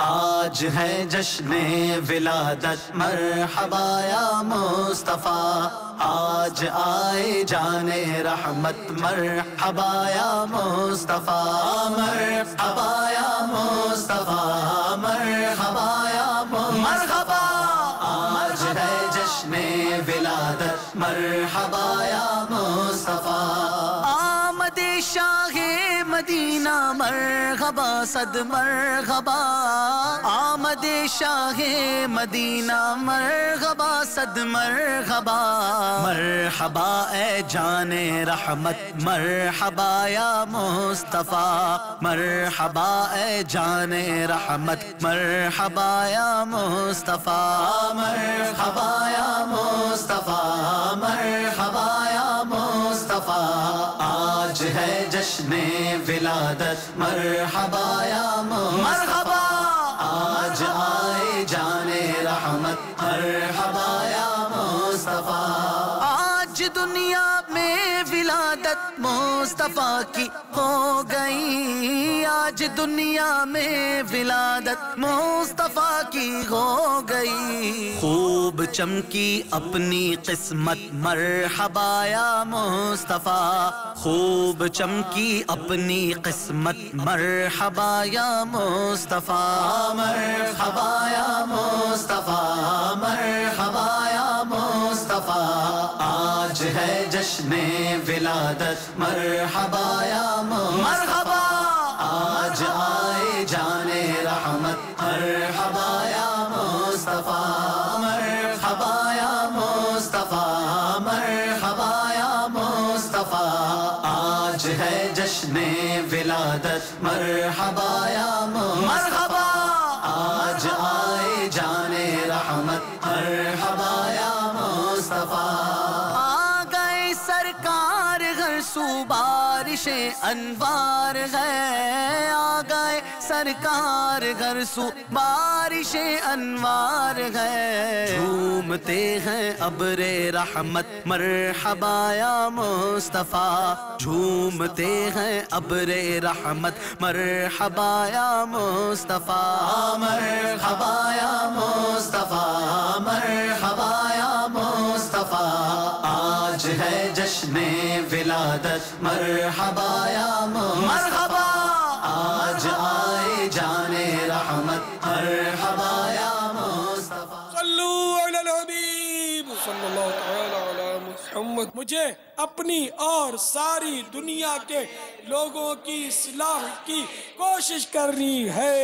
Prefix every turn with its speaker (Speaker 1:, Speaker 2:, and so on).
Speaker 1: आज है जश्न विलादत मरहबाया मुस्तफ़ा। आज आए जाने रहमत मरहबाया मुस्तफ़ा। मरहबाया मुस्तफ़ा मरहबाया मरहबा आज है जश्न विलादत मरहबाया मदीना मरहबा, सद मरहबा। आमद शाहे मदीना मरहबा, सद मरहबा। मरहबा, ए जाने रहमत, मरहबा या मुस्तफ़ा। मरहबा, ए जाने रहमत, मरहबा या मुस्तफ़ा। मरहबा या मुस्तफ़ा, मरहबा जश्न विलादत मरहबाया मरहबा। आज आए जाने रहमत मरहबाया मुस्तफ़ा दुनिया में विलादत मुस्तफ़ा की हो गई। आज दुनिया में विलादत मुस्तफ़ा की हो गई। खूब चमकी अपनी किस्मत मरहबाया मुस्तफ़ा। खूब चमकी अपनी किस्मत मरहबाया मुस्तफ़ा। मरहबाया आज है जश्न विलादत। मरहबाया मरहबा। आज आए जाने रहमत। मरहबाया मुस्तफ़ा। मरहबाया मुस्तफ़ा। मरहबाया मुस्तफ़ा। आज है जश्न विलादत। मरहबाया मरहबा। आज आए जाने रहमत। मरहबाया मुस्तफ़ा। घर सुबारिश अनवार है, आ गए सरकार घर सु बारिश अनवार है। झूमते हैं अबरे रहमत मरहबाया मुस्तफ़ा। झूमते हैं अबरे रहमत मरहबाया मुस्तफ़ा। मरहबाया मुस्तफ़ा मरहबाया जश्न विलादत मरहबाया मरहबा। आज आए जाने रहमत मरहबाया
Speaker 2: मुहम्मद। मुझे अपनी और सारी दुनिया के लोगों की सलाह की कोशिश करनी है।